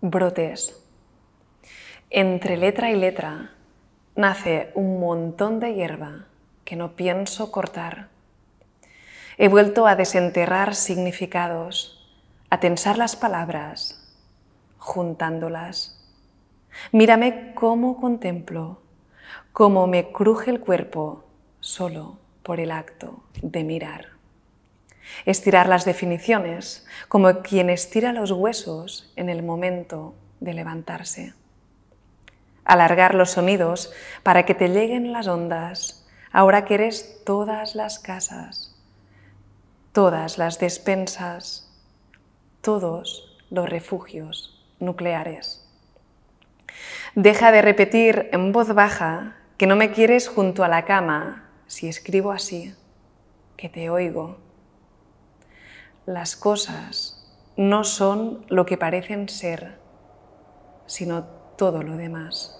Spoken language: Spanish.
brotes. Entre letra y letra nace un montón de hierba que no pienso cortar. He vuelto a desenterrar significados, a tensar las palabras, juntándolas. Mírame cómo contemplo, cómo me cruje el cuerpo solo por el acto de mirar. Estirar las definiciones como quien estira los huesos en el momento de levantarse. Alargar los sonidos para que te lleguen las ondas ahora que eres todas las casas, todas las despensas, todos los refugios nucleares. Deja de repetir en voz baja que no me quieres junto a la cama si escribo así, que te oigo las cosas no son lo que parecen ser, sino todo lo demás.